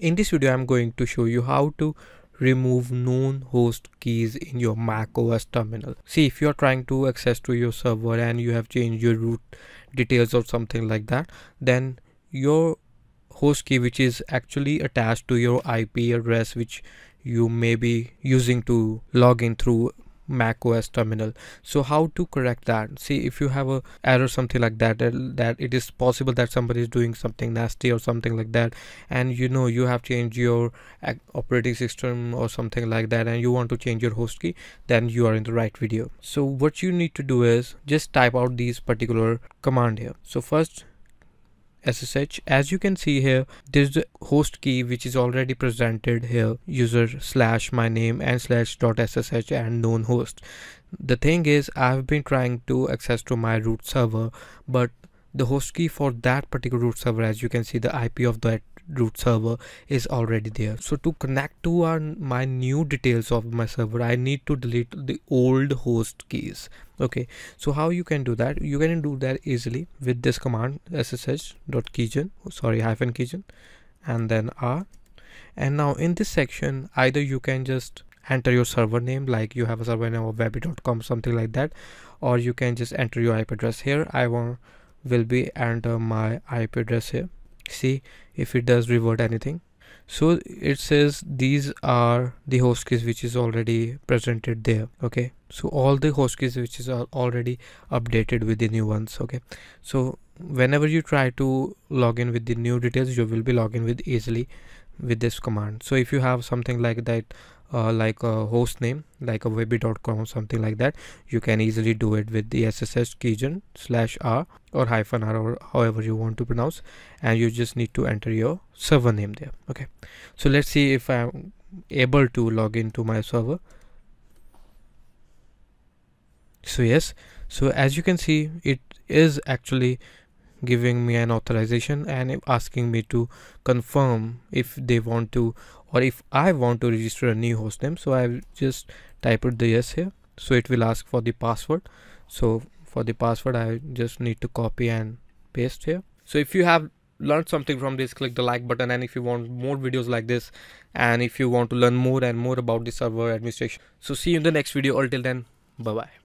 In this video, I'm going to show you how to remove known host keys in your Mac OS terminal. See, if you're trying to access to your server and you have changed your root details or something like that, then your host key, which is actually attached to your IP address, which you may be using to log in through mac os terminal. So how to correct that? See if you have a error something like that uh, that it is possible that somebody is doing something nasty or something like that and you know you have changed your operating system or something like that and you want to change your host key then you are in the right video. So what you need to do is just type out these particular command here. So first SSH as you can see here there's the host key which is already presented here user slash my name and slash dot ssh and known host. The thing is I've been trying to access to my root server but the host key for that particular root server as you can see the IP of that root server is already there. So to connect to our my new details of my server i need to delete the old host keys. Okay. So how you can do that? You can do that easily with this command ssh.keygen sorry hyphen keygen and then r. And now in this section either you can just enter your server name like you have a server name of kwebby.com something like that or you can just enter your ip address here. I want will be enter my ip address here see if it does revert anything. So it says these are the host keys which is already presented there okay? So all the host keys which is already updated with the new ones okay? So whenever you try to log in with the new details you will be logging with easily with this command. So if you have something like that uh, like a host name like a kwebby.com or something like that. You can easily do it with the ssh keygen slash r or hyphen r or however you want to pronounce. And you just need to enter your server name there okay? So let's see if i'm able to log into my server. So yes. So as you can see it is actually giving me an authorization and asking me to confirm if they want to or if I want to register a new hostname so I just type it the yes here. So it will ask for the password. So for the password I just need to copy and paste here. So if you have learned something from this click the like button. And if you want more videos like this and if you want to learn more and more about the server administration. So see you in the next video. Until then bye bye